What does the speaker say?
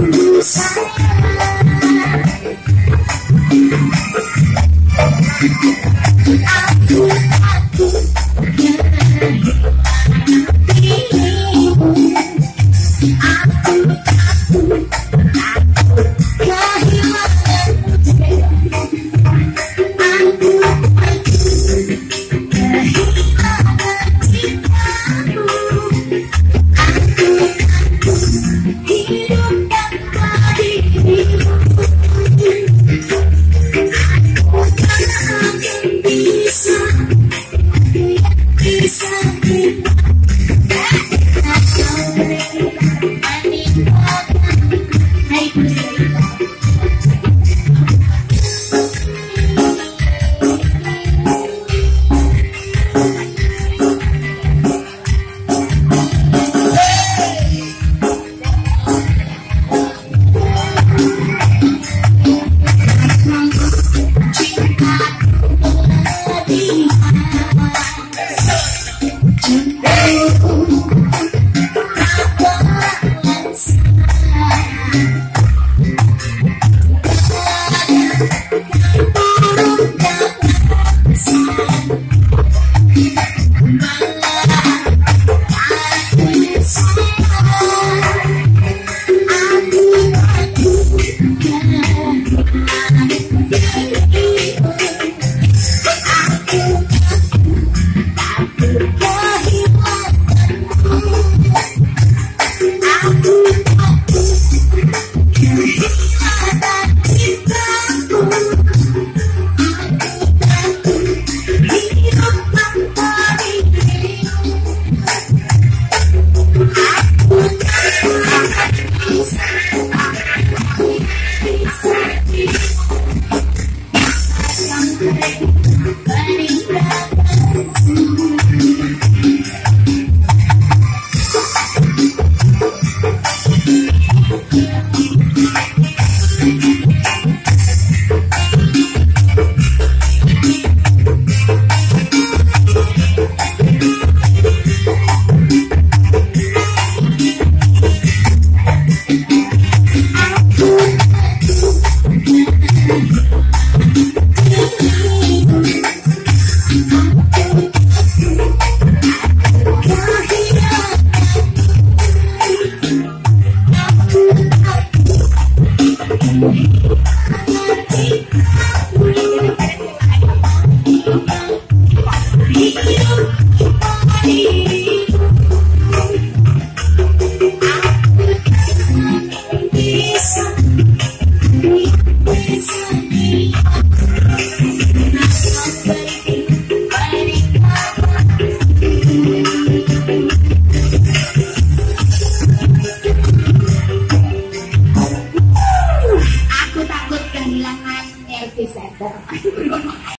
Bisa, bisa,